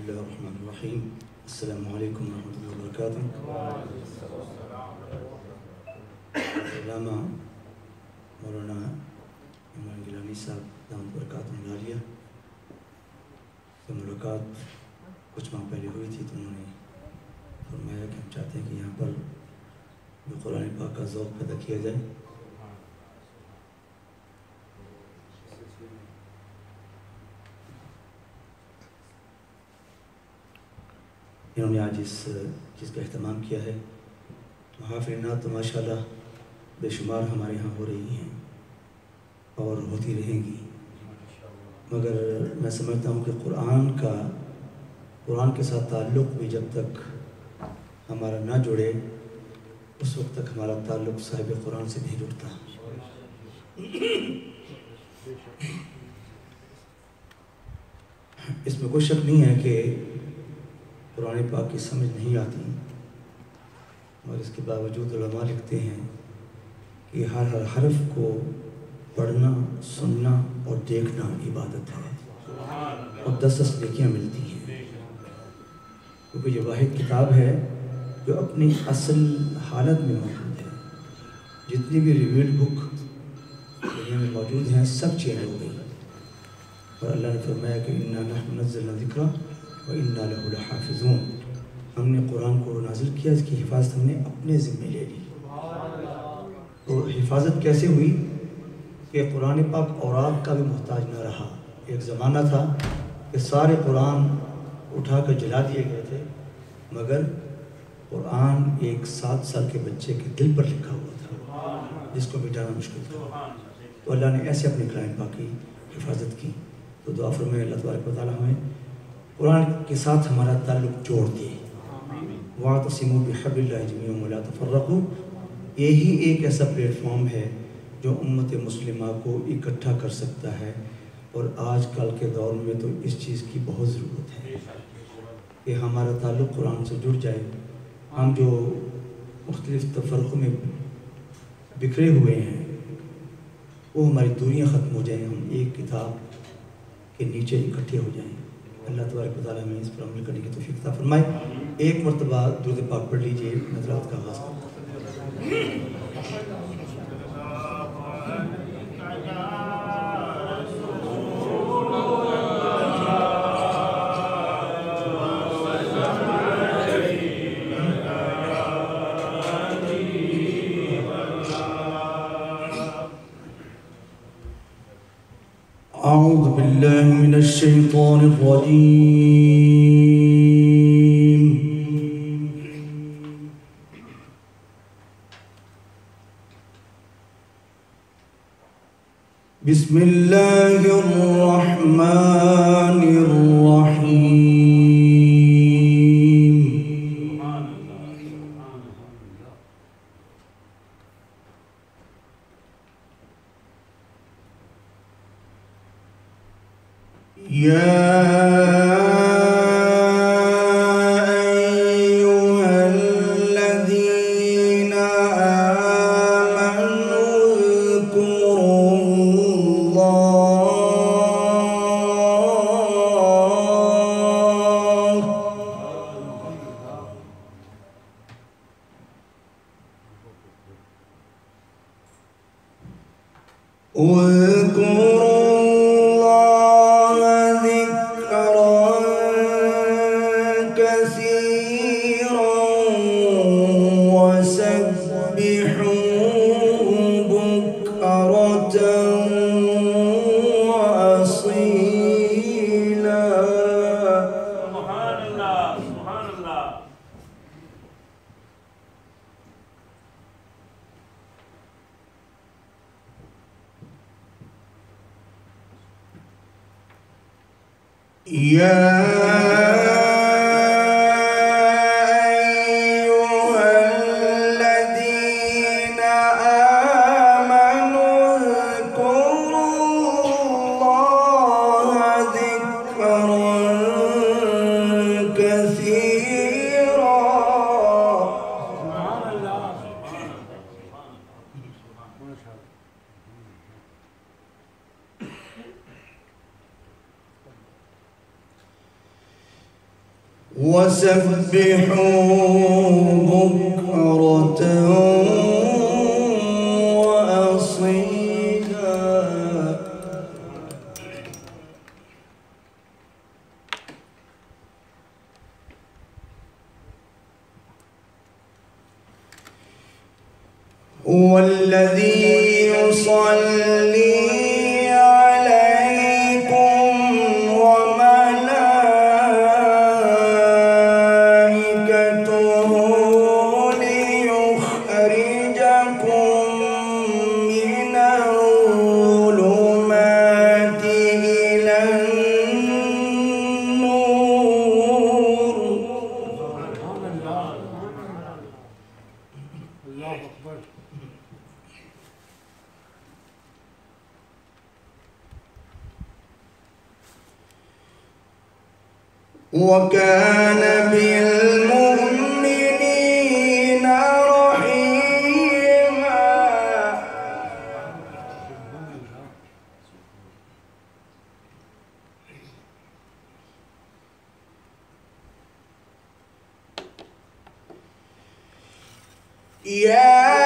السلام علیکم ورحمۃ اللہ وبرکاتہ علامہ مولانا عمران گیلانی صاحب دامت برکات ملالیہ سے ملاقات کچھ ماہ پہلے ہوئی تھی تو انہوں نے فرمایا کہ ہم چاہتے ہیں کہ یہاں پر جو قرآن پاک کا ذوق پیدا کیا جائے انہوں نے آج اس چیز کا اہتمام کیا ہے۔ محافرینات تو ماشاء اللہ بے شمار ہمارے یہاں ہو رہی ہیں اور ہوتی رہیں گی۔ مگر میں سمجھتا ہوں کہ قرآن کا، قرآن کے ساتھ تعلق بھی جب تک ہمارا نہ جڑے، اس وقت تک ہمارا تعلق صاحب قرآن سے نہیں جڑتا۔ اس میں کوئی شک نہیں ہے کہ قرآن پاک کی سمجھ نہیں آتی۔ اور اس کے باوجود علماء لکھتے ہیں کہ ہر ہر حرف کو پڑھنا، سننا اور دیکھنا عبادت ہے۔ اور دس دس نیکیاں ملتی ہیں۔ کیونکہ یہ واحد کتاب ہے جو اپنی اصل حالت میں موجود ہے۔ جتنی بھی ریویلڈ بک دنیا میں موجود ہیں، سب چینج ہو گئی۔ اور اللہ نے فرمایا کہ انا نحن نزلنا ذکر و انا له لحافظون۔ ہم نے قرآن کو نازل کیا، اس کی حفاظت ہم نے اپنے ذمے لے لی۔ تو حفاظت کیسے ہوئی؟ کہ قرآن پاک اوراق کا بھی محتاج نہ رہا۔ ایک زمانہ تھا کہ سارے قرآن اٹھا کر جلا دیے گئے تھے، مگر قرآن ایک سات سال کے بچے کے دل پر لکھا ہوا تھا، جس کو مٹانا مشکل تھا۔ تو اللہ نے ایسے اپنے قرآن پاک کی حفاظت کی۔ تو دعا فرمائے، اللہ تبارک و تعالیٰ ہمیں قرآن کے ساتھ ہمارا تعلق جوڑ دے واقسم و بحب اللہ جمی ولا تفرقو۔ یہی ایک ایسا پلیٹ فارم ہے جو امت مسلمہ کو اکٹھا کر سکتا ہے۔ اور آج کل کے دور میں تو اس چیز کی بہت ضرورت ہے۔ کہ ہمارا تعلق قرآن سے جڑ جائے۔ ہم جو مختلف تفرقوں میں بکھرے ہوئے ہیں وہ ہماری دوریاں ختم ہو جائیں۔ ہم ایک کتاب کے نیچے اکٹھے ہو جائیں۔ اللہ تبارک و تعالیٰ ہمیں اس پر عمل کرنے کی توفیق عطا فرمائے۔ ایک مرتبہ درود پاک پڑھ لیجیے، نظرات کا آغاز کرتا الرجيم بسم الله الرحمن الرحيم يا وسبحوه بكرة Yeah.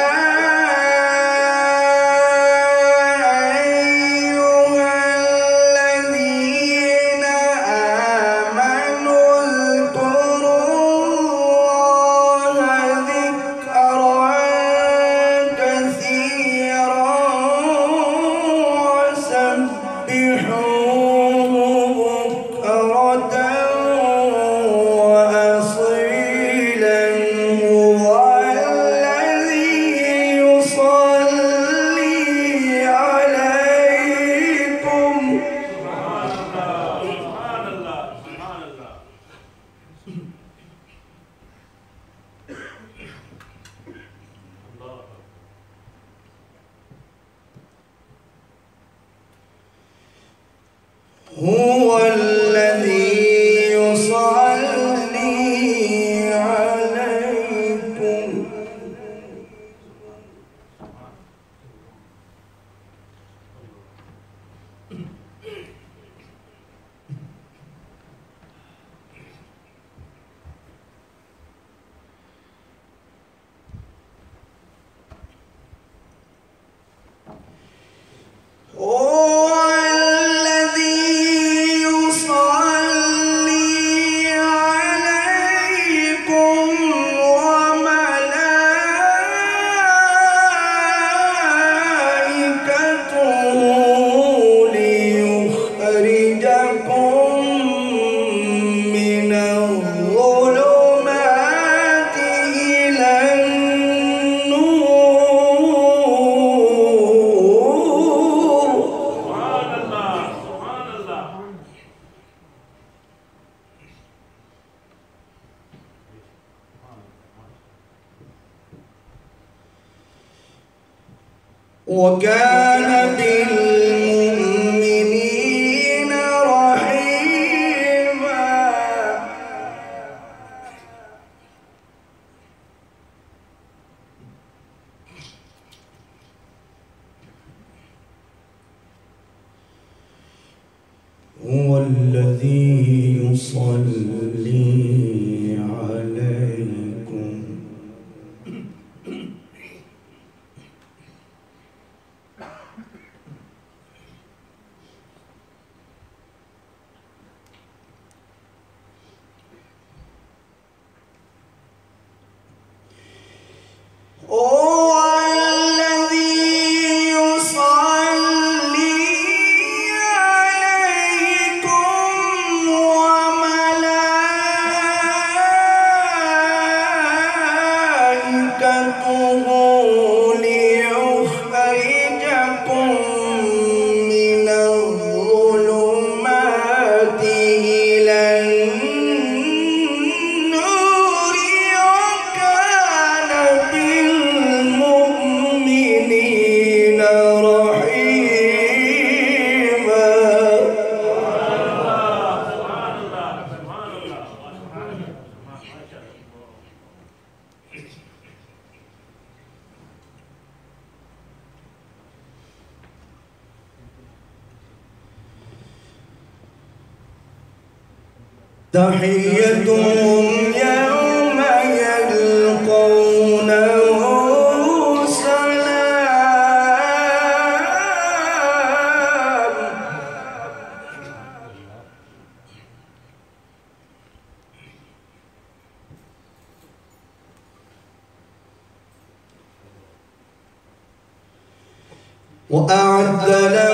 وأعد له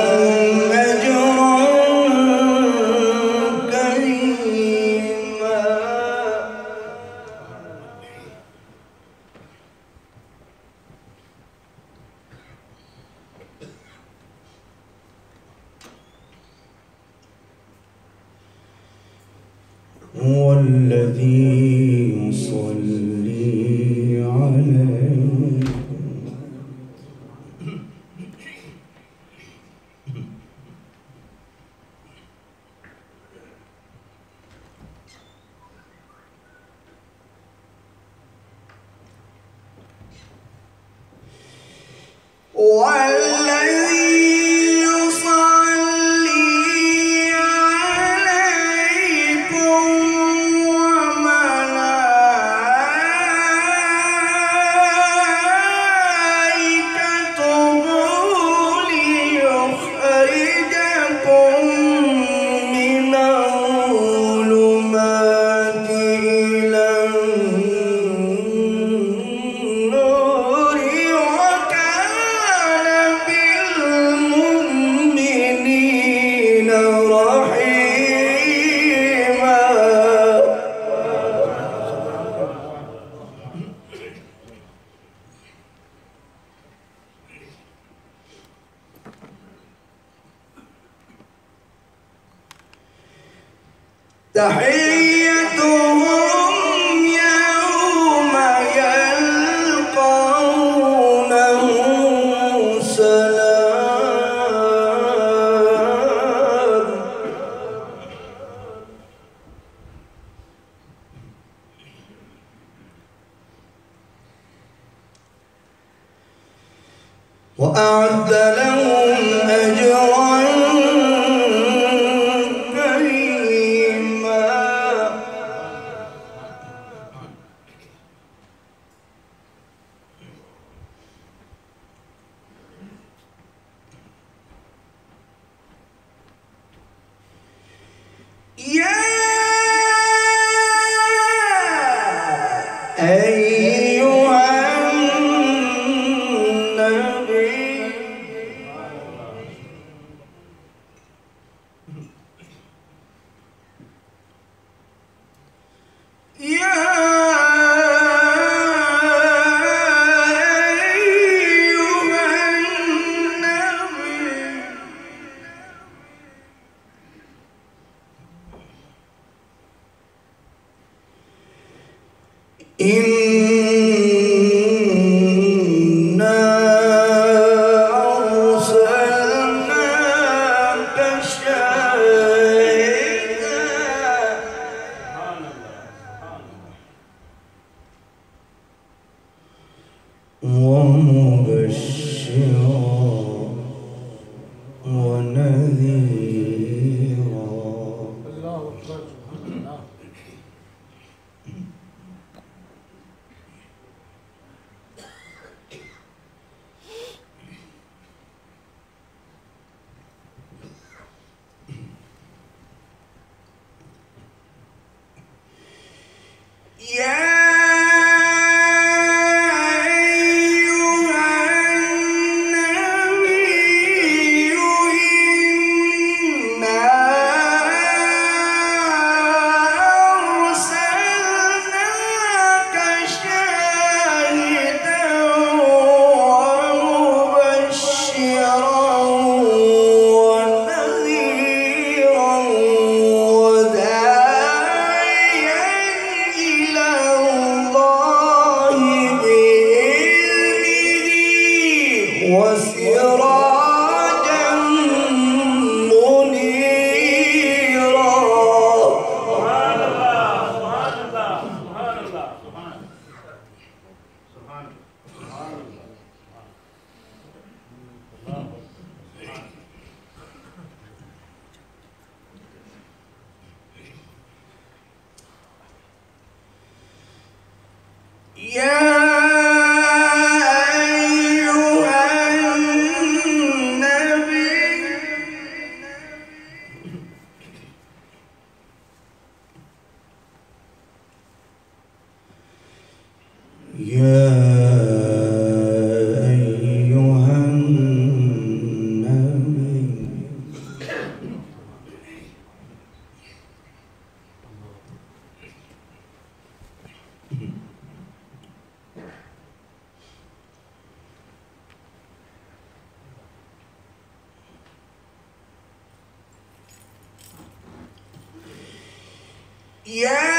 Yeah.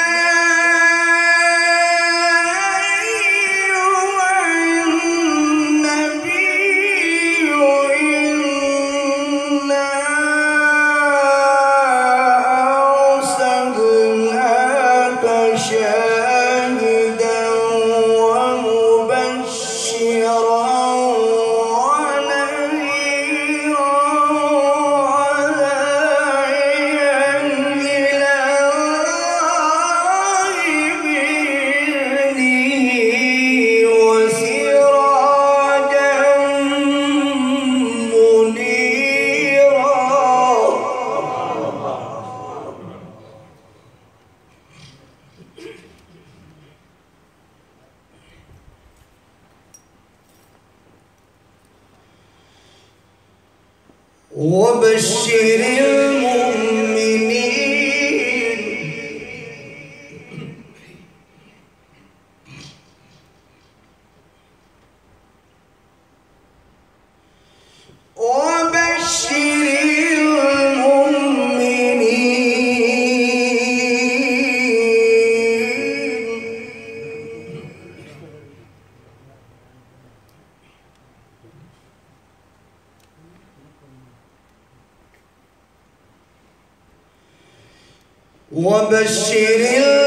وبشر الله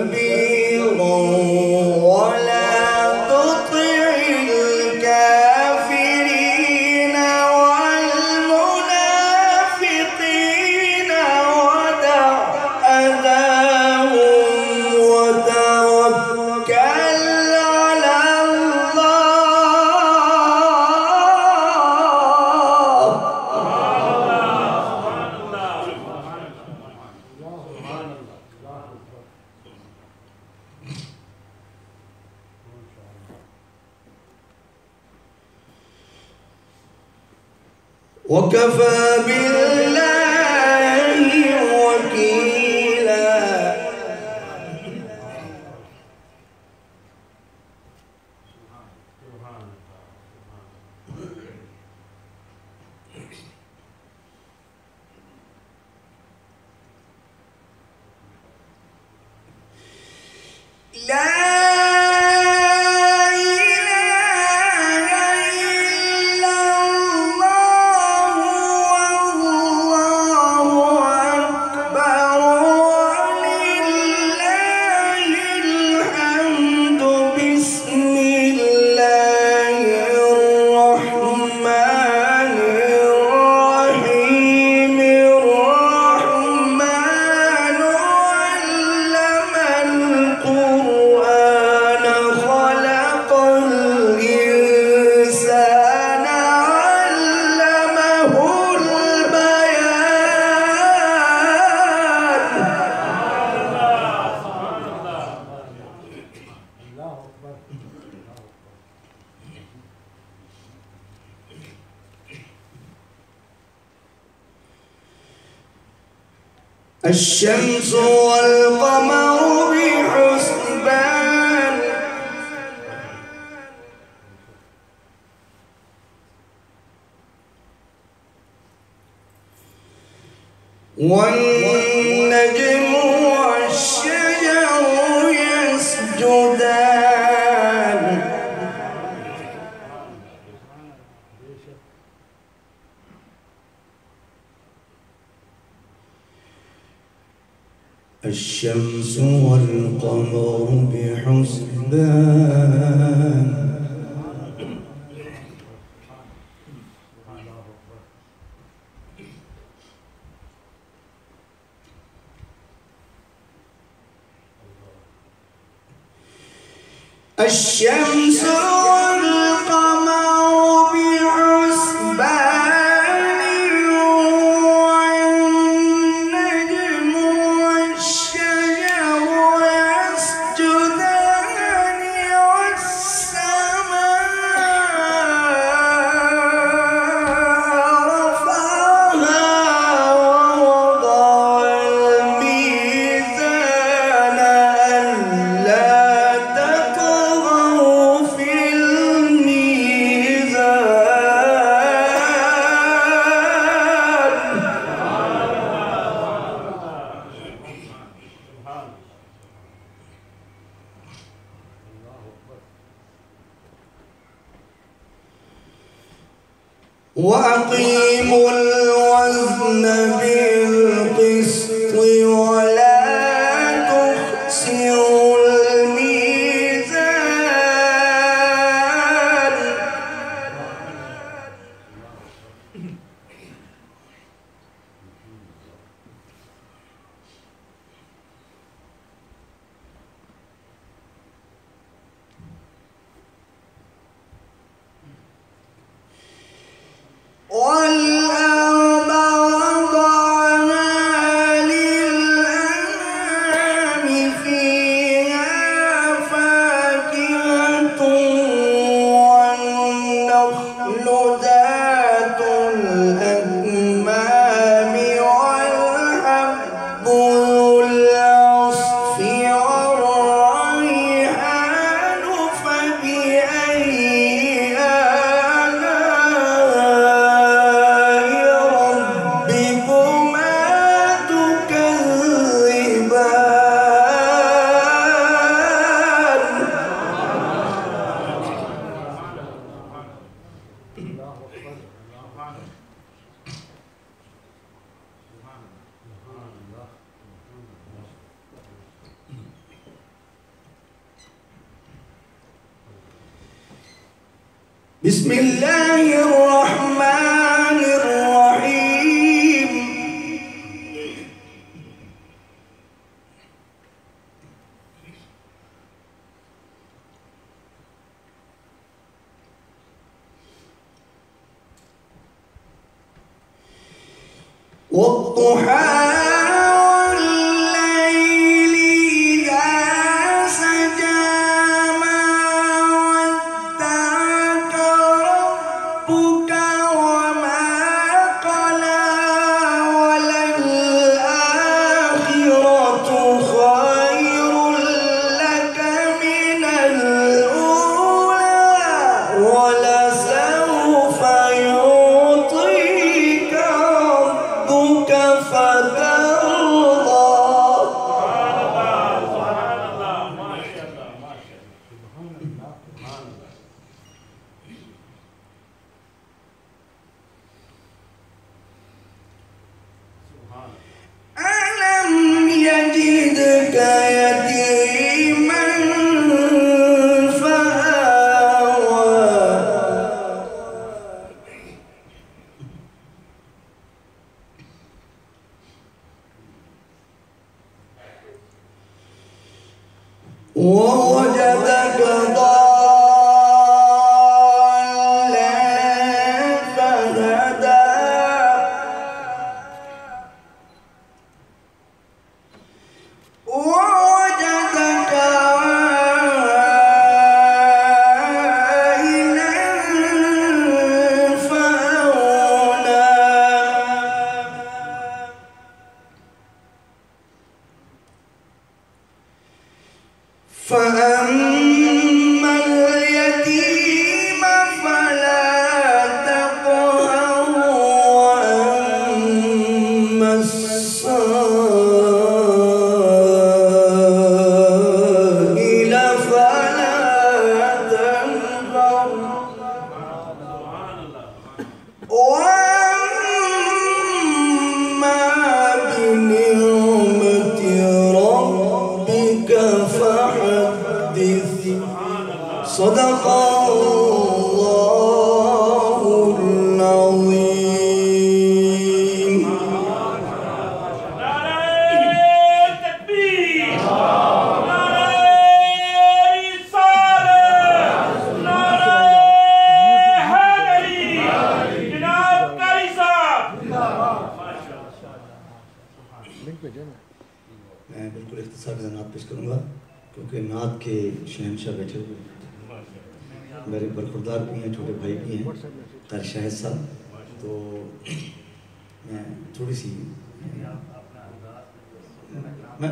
Amém. الشمس والقمر الشمس میں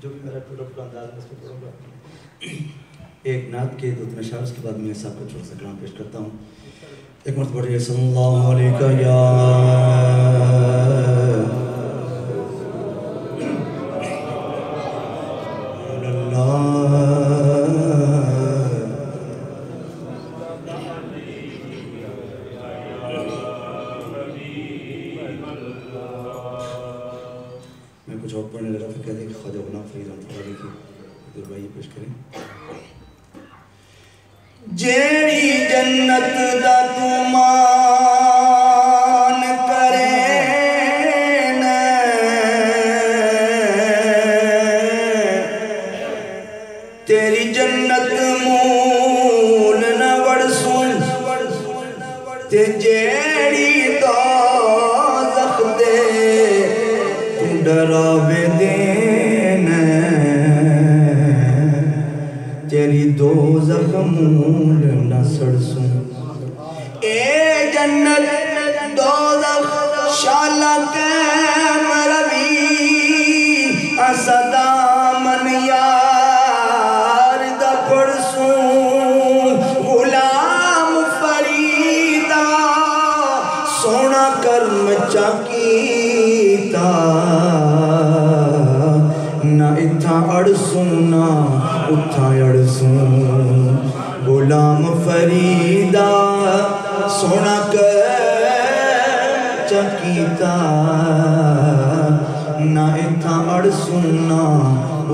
جو بھی میرا ٹوٹا پھوٹا انداز میں اس کو پڑھوں گا۔ ایک نعت کے دو تین اشعار اس کے بعد میں صاحب کو چھوٹا سا کلام پیش کرتا ہوں۔ ایک مرتبہ صلی اللہ علیہ یا کرم چاکیتا نہ اتھا اڑسوں نہ اتھا اڑسوں غلام فریدہ سونا کر چکیتا نہ اتھا اڑسوں نہ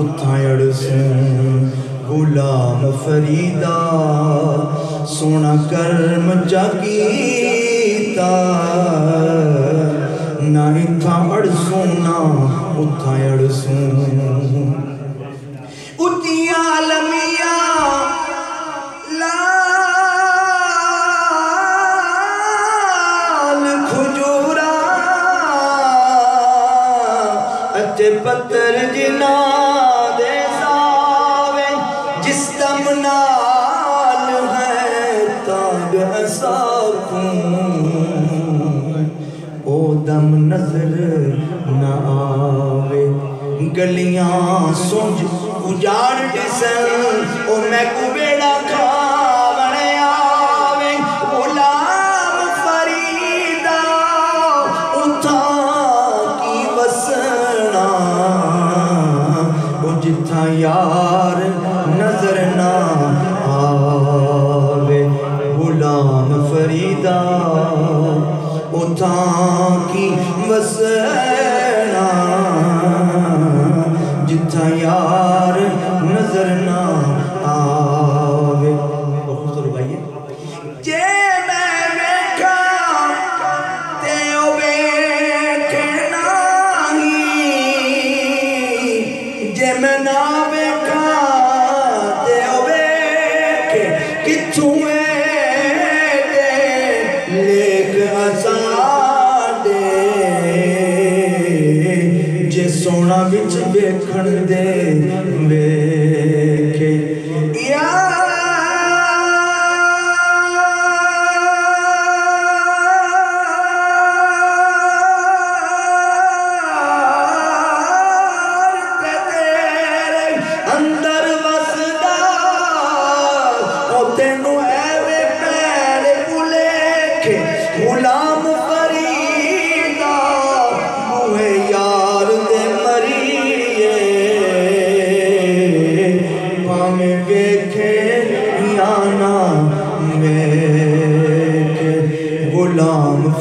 اتھا اڑسوں غلام فریدہ سونا کرم چکیتا نہ اتھا اڑسوں نہ اتھا اڑسوں اتیا لمیا لال کھجورا اتے پتر جنا گلیاں سنج اجاڑ ڈسن، او میں کو بیڑا کھاونے آوے، غلام اتھا کی وسنا۔ او جتھا یار نظر نہ آوے، غلام فریدہ اتھا کی وسنا۔ جتھا یار نظر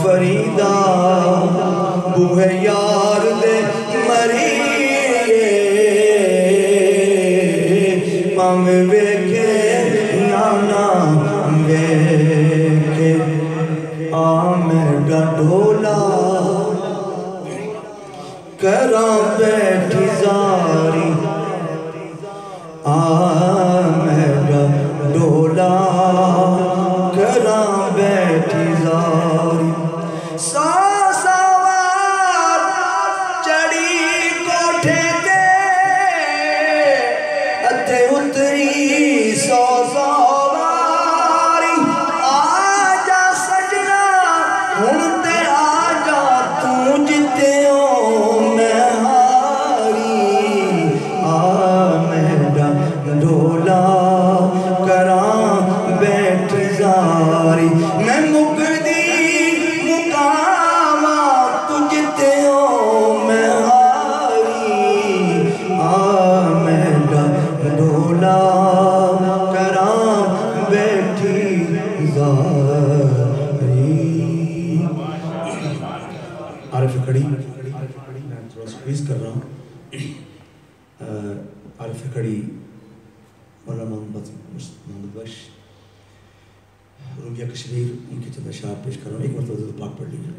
árvore تھوڑا سوئز کر رہا ہوں۔ عارف کھڑی، مولانا محمد محمد بخش رومیہ کشمیر، ان کے چند اشعار پیش کر رہا ہوں۔ ایک مرتبہ پاک پڑھ لیجیے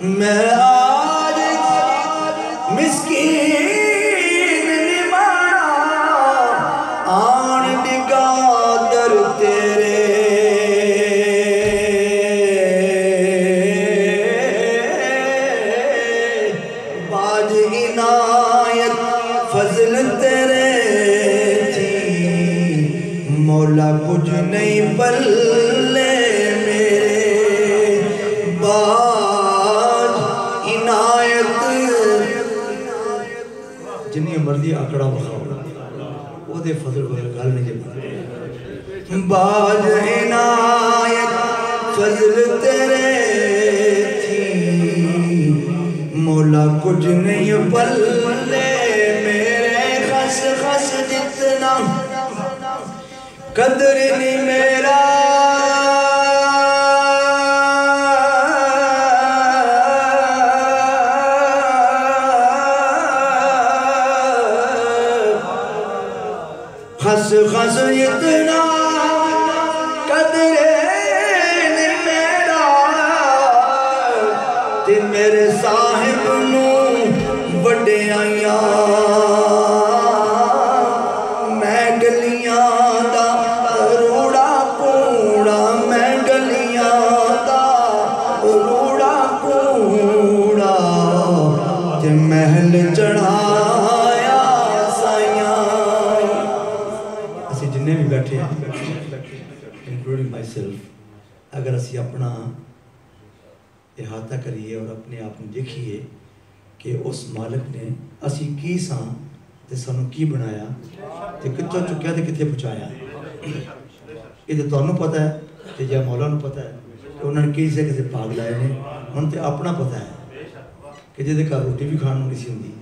میں کچھ نہیں پلے میرے خس خس جتنا قدر نہیں میرا کہ اس مالک نے اسی کی ساں تے سانو کی بنایا تے کتھوں چکیا تے کتھے پہنچایا؟ یہ تے تانوں پتا ہے تے یا مولا نو پتہ ہے کہ انہوں نے کسے کسے پاگ لائے نے، ہن تے اپنا پتا ہے کہ جے دے گھر روٹی بھی کھان نو نہیں ہوندی،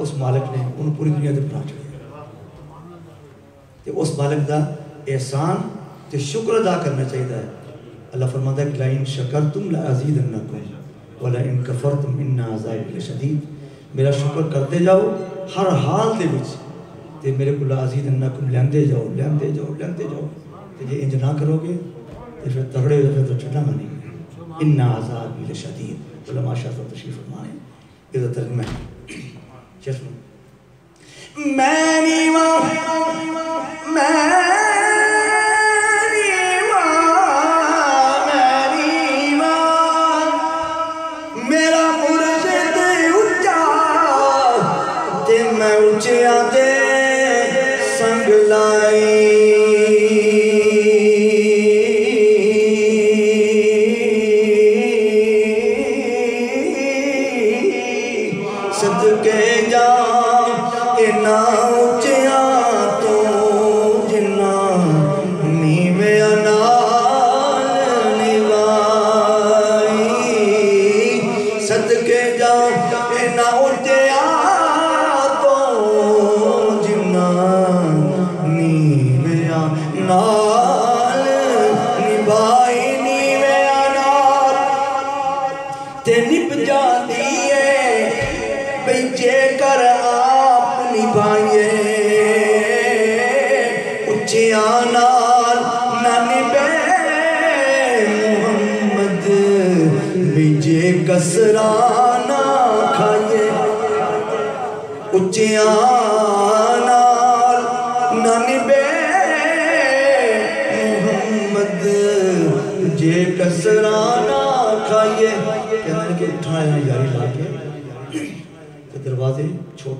اس مالک نے ان پوری دنیا تے پہنچا چھڑیا تے اس مالک دا احسان تے شکر ادا کرنا چاہیے اللہ فرماتا ہے لائن شکر تم لازید بولا كَفَرْتُمْ إِنَّا عَزَائِبِ ان میرا شکر کرتے جاؤ، ہر حال دے بچ تے میرے کو لازید اللہ کو لیندے جاؤ لیندے جاؤ لیندے جاؤ۔ تے جے انجنا کرو گے، تے پھر تغڑے ہوئے تو چھٹا منی۔ اِنَّا عَزَائِبِ شدید علماء شاہ صاحب تشریف فرمائے۔ یہ تو ترجمہ ہے چشم میں نہیں میں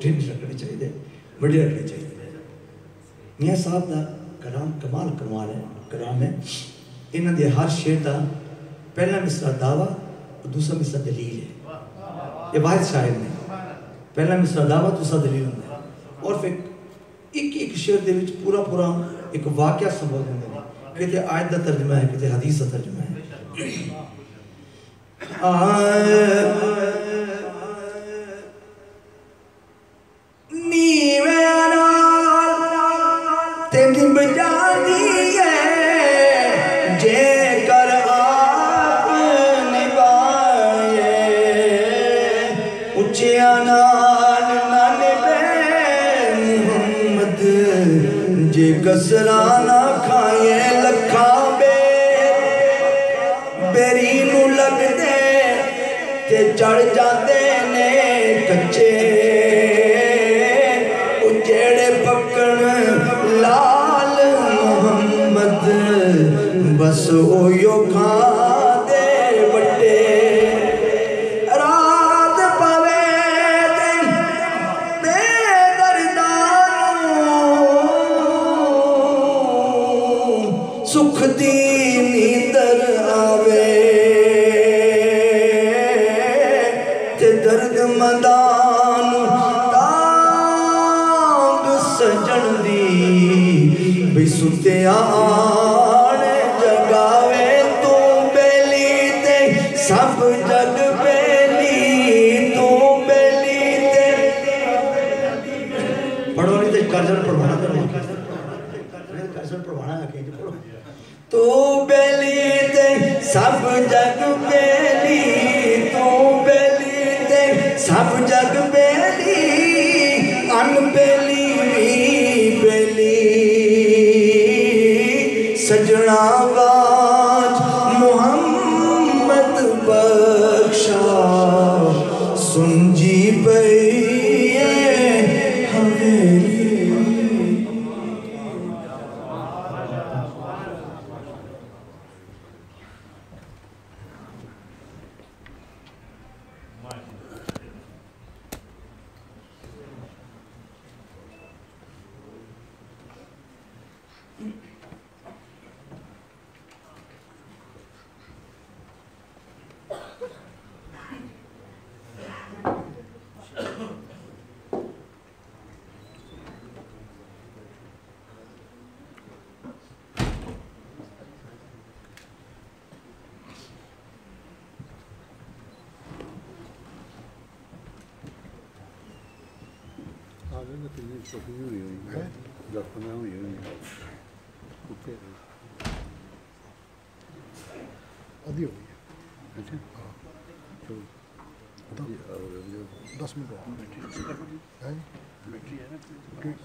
چھوٹے نہیں رکھنے چاہیے بڑے رکھنے چاہیے میاں صاحب دا کلام کمال کمال ہے کلام ہے انہاں دے ہر شعر دا پہلا مصرع دعویٰ اور دوسرا مصرع دلیل ہے یہ واحد شاعر نے پہلا مصرع دعویٰ دوسرا دلیل ہوتا ہے اور پھر ایک ایک شعر دے وچ پورا پورا ایک واقعہ سنبھال ہوندے نے کہتے آیت دا ترجمہ ہے کہتے حدیث دا ترجمہ ہے نیویں ਮਦਾਨ ਤਾਂਗ ਸਜਣ ਦੀ ਵੀ ਸੁਤਿਆ اچھا دس منٹ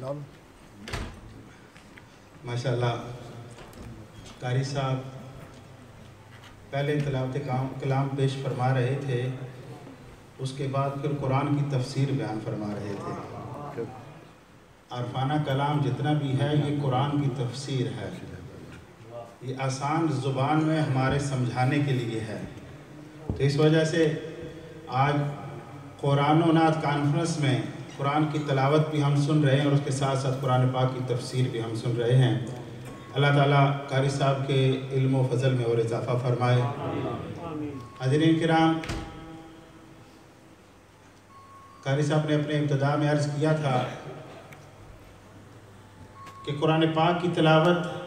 لال ماشاءاللہ قاری صاحب پہلے تلاوت کام کلام پیش فرما رہے تھے اس کے بعد پھر قرآن کی تفسیر بیان فرما رہے تھے عرفانہ کلام جتنا بھی ہے، یہ قرآن کی تفسیر ہے۔ یہ آسان زبان میں ہمارے سمجھانے کے لیے ہے۔ تو اس وجہ سے آج قرآن و نعت کانفرنس میں قرآن کی تلاوت بھی ہم سن رہے ہیں اور اس کے ساتھ ساتھ قرآن پاک کی تفسیر بھی ہم سن رہے ہیں۔ اللہ تعالیٰ قاری صاحب کے علم و فضل میں اور اضافہ فرمائے۔ حضرین کرام، قاری صاحب نے اپنے ابتدا میں عرض کیا تھا کہ قرآن پاک کی تلاوت